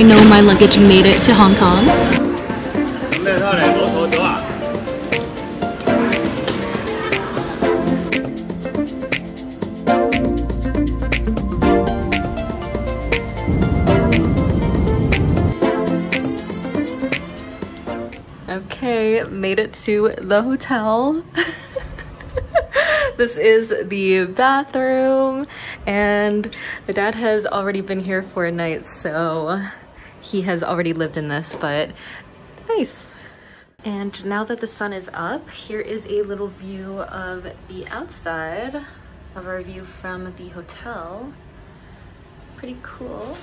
I know my luggage made it to Hong Kong. Okay, made it to the hotel. this is the bathroom and my dad has already been here for a night so he has already lived in this, but nice. And now that the sun is up, here is a little view of the outside of our view from the hotel. Pretty cool.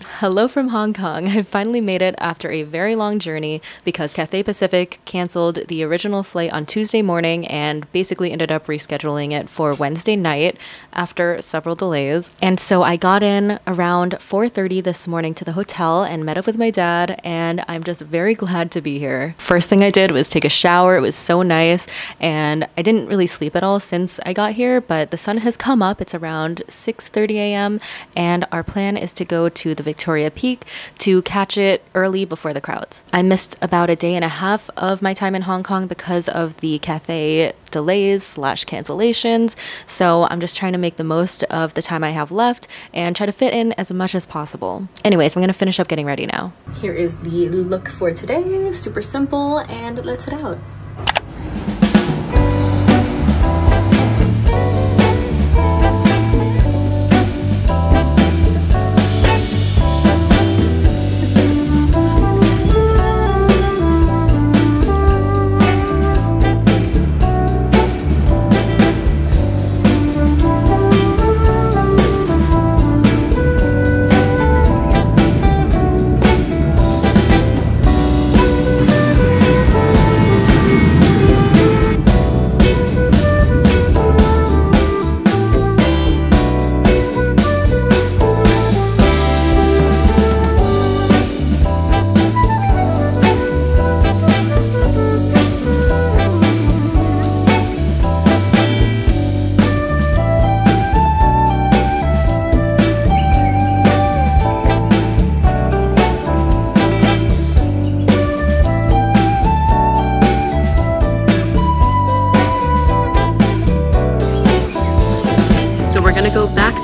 Hello from Hong Kong. I finally made it after a very long journey because Cathay Pacific canceled the original flight on Tuesday morning and basically ended up rescheduling it for Wednesday night after several delays. And so I got in around 4:30 this morning to the hotel and met up with my dad and I'm just very glad to be here. First thing I did was take a shower. It was so nice and I didn't really sleep at all since I got here, but the sun has come up. It's around 6:30 a.m. and our plan is to go to the Victoria Peak to catch it early before the crowds. I missed about a day and a half of my time in Hong Kong because of the Cathay delays slash cancellations. So I'm just trying to make the most of the time I have left and try to fit in as much as possible. Anyways, I'm gonna finish up getting ready now. Here is the look for today. Super simple and let's head out.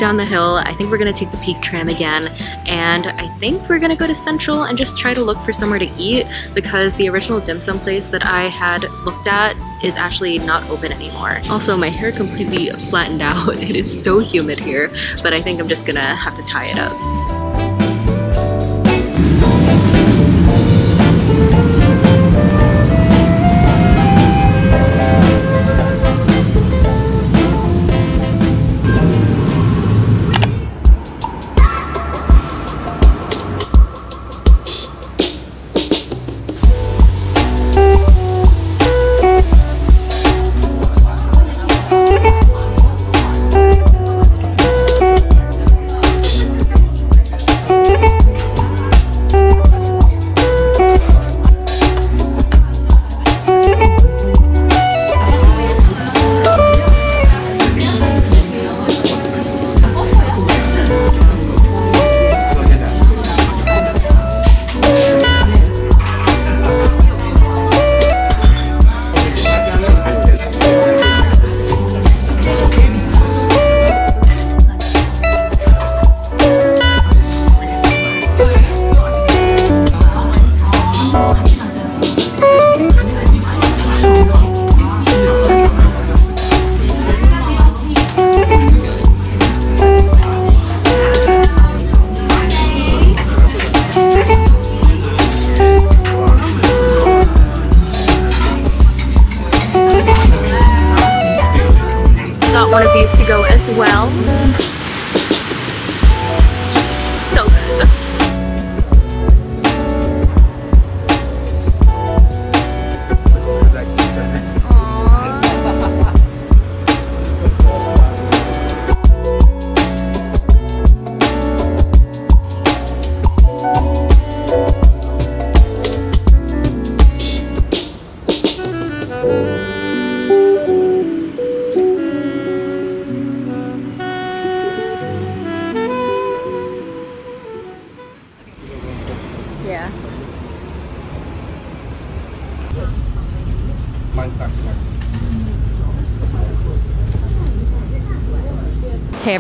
Down the hill. I think we're gonna take the peak tram again. And I think we're gonna go to Central and just try to look for somewhere to eat because the original dim sum place that I had looked at is actually not open anymore. Also, my hair completely flattened out. It is so humid here, but I think I'm just gonna have to tie it up.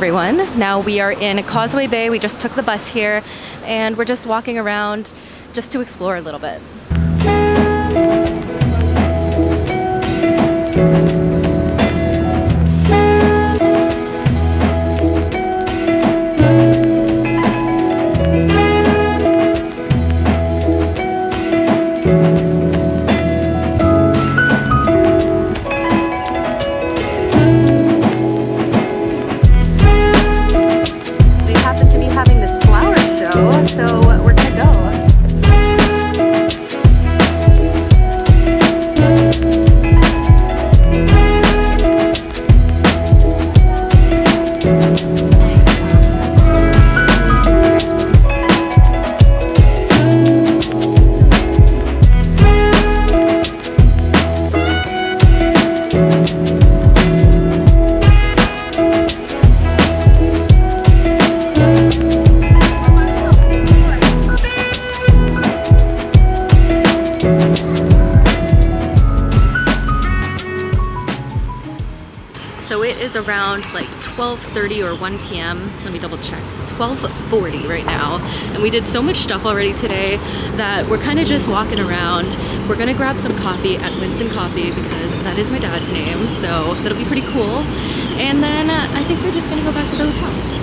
Everyone, now we are in Causeway Bay. We just took the bus here and we're just walking around just to explore a little bit. Around like 12:30 or 1 p.m. Let me double check. 12:40 right now, and we did so much stuff already today that we're kind of just walking around. We're gonna grab some coffee at Winston Coffee because that is my dad's name, so that'll be pretty cool. And then uh, I think we're just gonna go back to the hotel.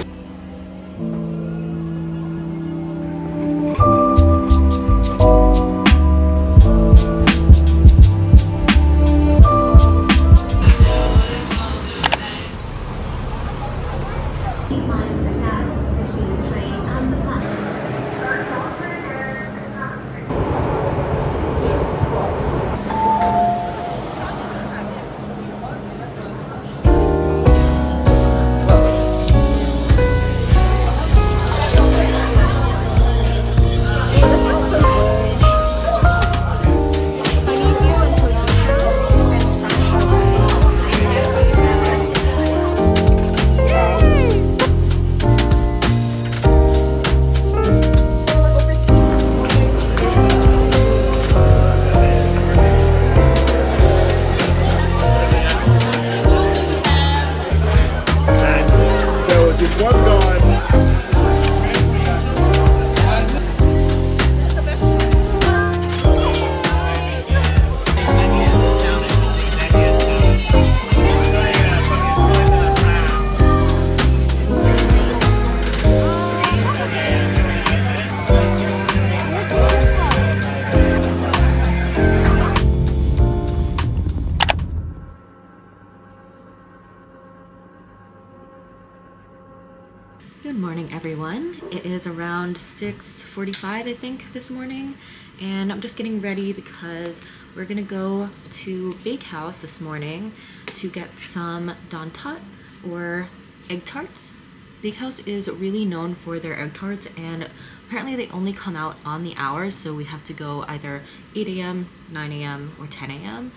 Morning, everyone. It is around 6:45, I think, this morning, and I'm just getting ready because we're gonna go to Bakehouse this morning to get some dan tat or egg tarts. Bakehouse is really known for their egg tarts, and apparently they only come out on the hours, so we have to go either 8 a.m., 9 a.m., or 10 a.m.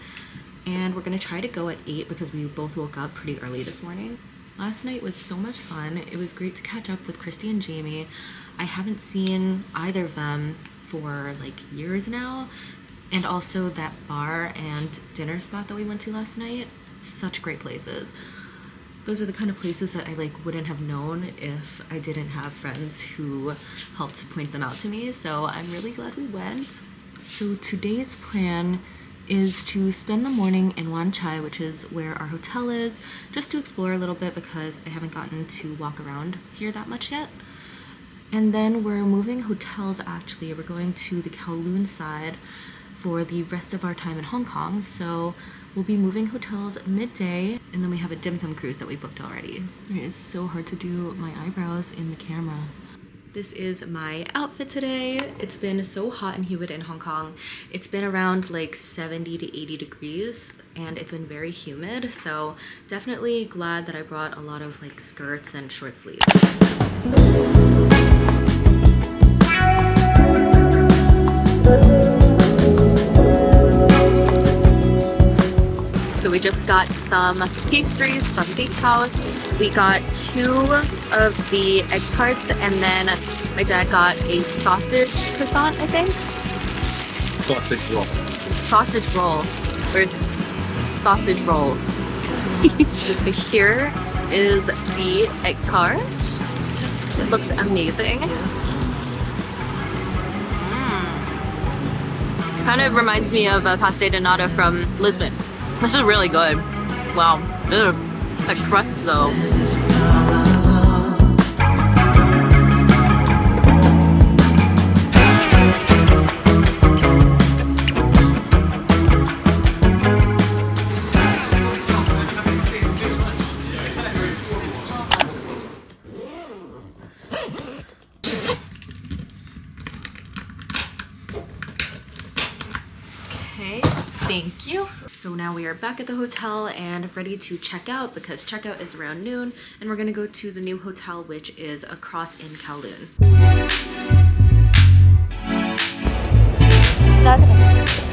And we're gonna try to go at 8 because we both woke up pretty early this morning. Last night was so much fun. It was great to catch up with Christy and Jamie. I haven't seen either of them for like years now. And also that bar and dinner spot that we went to last night, such great places. Those are the kind of places that I like wouldn't have known if I didn't have friends who helped point them out to me. So I'm really glad we went. So today's plan is to spend the morning in Wan Chai, which is where our hotel is, just to explore a little bit because I haven't gotten to walk around here that much yet. And then we're moving hotels actually. We're going to the Kowloon side for the rest of our time in Hong Kong. So we'll be moving hotels midday and then we have a dim sum cruise that we booked already. It is so hard to do my eyebrows in the camera. This is my outfit today. It's been so hot and humid in Hong Kong. It's been around like 70 to 80 degrees and it's been very humid. So definitely glad that I brought a lot of like skirts and short sleeves. We just got some pastries from Bakehouse. We got two of the egg tarts and then my dad got a sausage croissant, I think. Sausage roll. Sausage roll. Or sausage roll. Here is the egg tart. It looks amazing. Mm. Kind of reminds me of a pastel de nata from Lisbon. This is really good. Wow. The crust though. Now we are back at the hotel and ready to check out because checkout is around noon and we're gonna go to the new hotel which is across in Kowloon. No,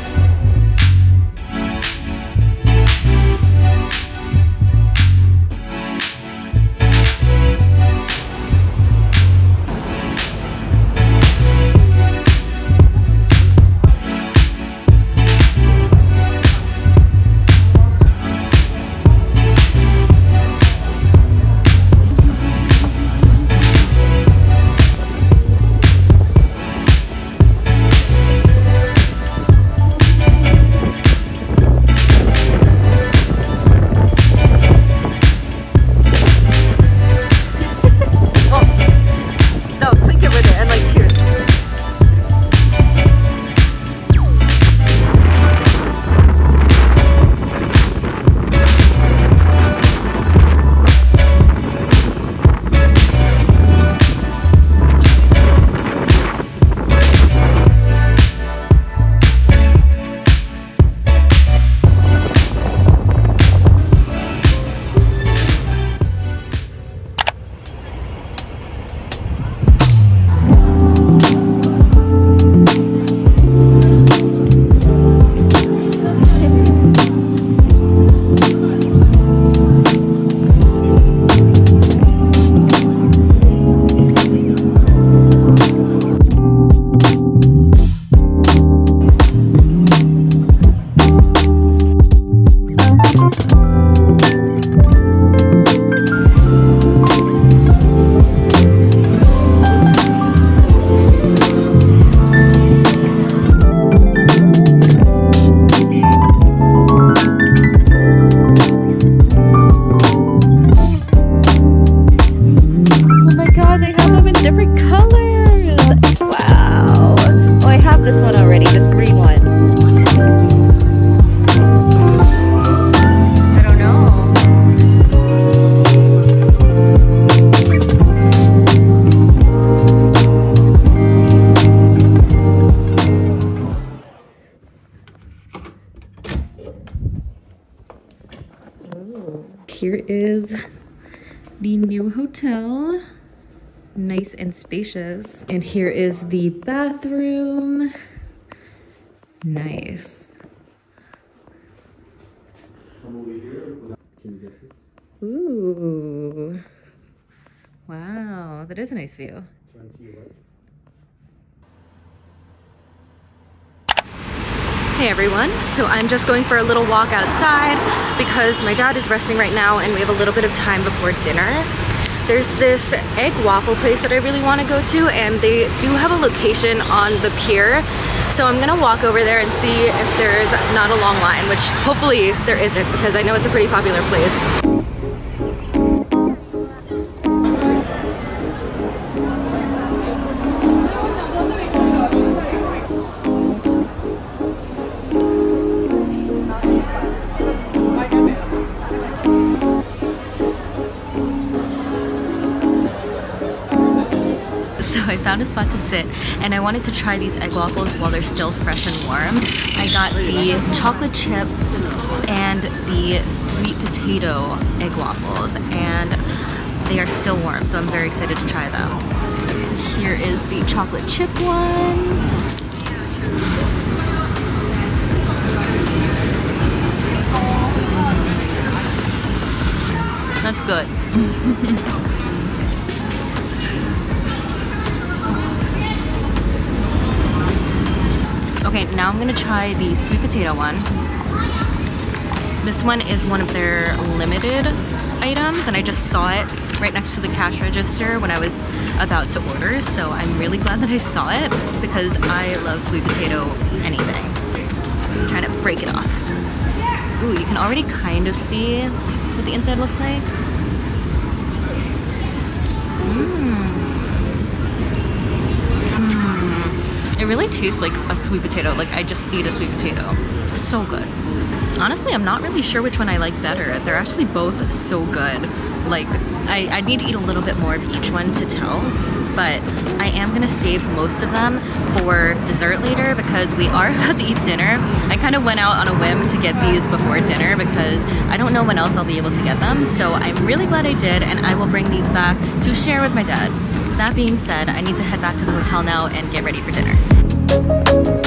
hotel. Nice and spacious. And here is the bathroom. Nice. Ooh. Wow, that is a nice view. Hey everyone, so I'm just going for a little walk outside because my dad is resting right now and we have a little bit of time before dinner. There's this egg waffle place that I really want to go to and they do have a location on the pier. So I'm gonna walk over there and see if there's not a long line, which hopefully there isn't because I know it's a pretty popular place. Found a spot to sit and I wanted to try these egg waffles while they're still fresh and warm. I got the chocolate chip and the sweet potato egg waffles and they are still warm so I'm very excited to try them. Here is the chocolate chip one. That's good. Okay, now I'm gonna try the sweet potato one. This one is one of their limited items and I just saw it right next to the cash register when I was about to order. So I'm really glad that I saw it because I love sweet potato anything. I'm trying to break it off. Ooh, you can already kind of see what the inside looks like. It really tastes like a sweet potato. Like I just ate a sweet potato. So good. Honestly, I'm not really sure which one I like better. They're actually both so good. Like, I, I need to eat a little bit more of each one to tell, but I am gonna save most of them for dessert later because we are about to eat dinner. I kind of went out on a whim to get these before dinner because I don't know when else I'll be able to get them. So I'm really glad I did, and I will bring these back to share with my dad. That being said, I need to head back to the hotel now and get ready for dinner.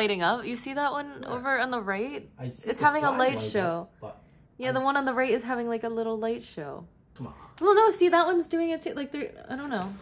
Lighting up. You see that one over on the right? It's having a light up, show. but Yeah, the one on the right is having like a little light show. come on. Well, no, see that one's doing it too. Like they're, I don't know.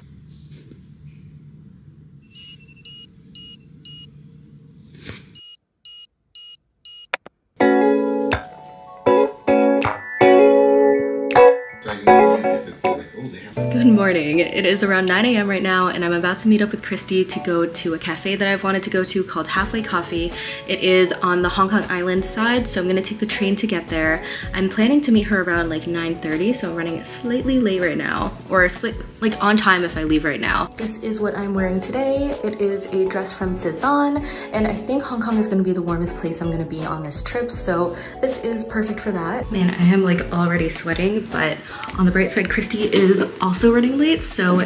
Good morning. It is around 9 a.m. right now, and I'm about to meet up with Christy to go to a cafe that I've wanted to go to called Halfway Coffee. It is on the Hong Kong Island side, so I'm gonna take the train to get there. I'm planning to meet her around like 9:30, so I'm running slightly late right now, or like on time if I leave right now. This is what I'm wearing today. It is a dress from Sézane, and I think Hong Kong is gonna be the warmest place I'm gonna be on this trip, so this is perfect for that. Man, I am like already sweating, but on the bright side, Christy is also running late, so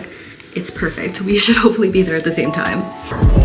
it's perfect. We should hopefully be there at the same time.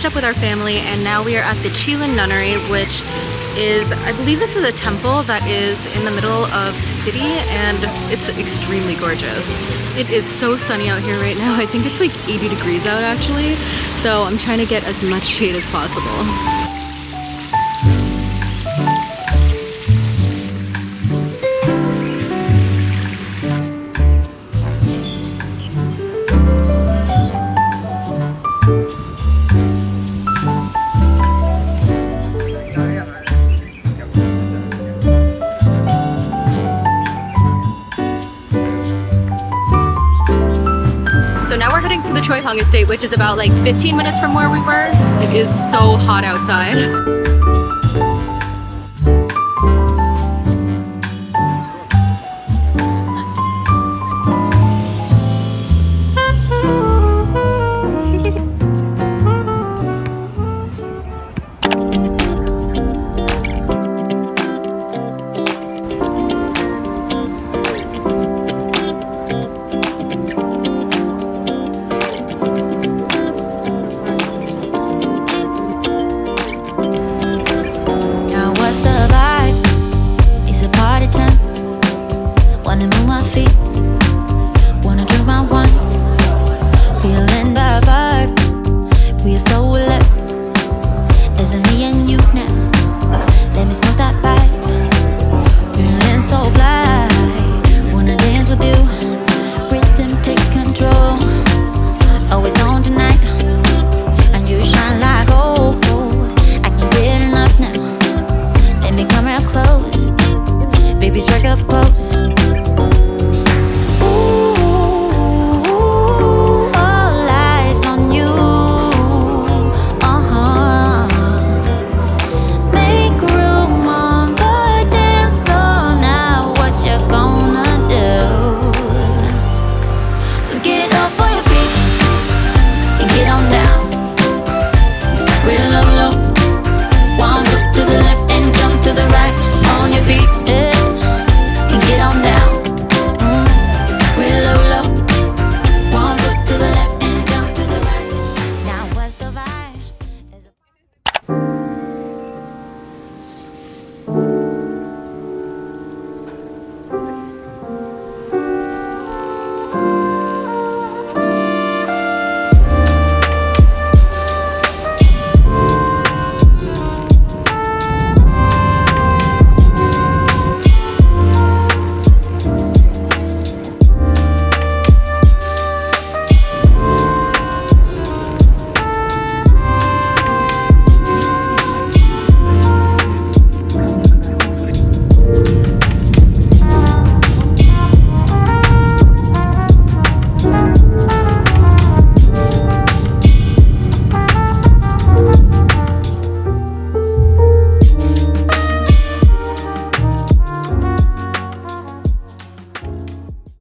Finished up with our family and now we are at the Chi Lin Nunnery, which is, I believe this is a temple that is in the middle of the city and it's extremely gorgeous. It is so sunny out here right now. I think it's like 80 degrees out actually. So I'm trying to get as much shade as possible. Heading to the Choi Hung Estate, which is about like 15 minutes from where we were. It is so hot outside.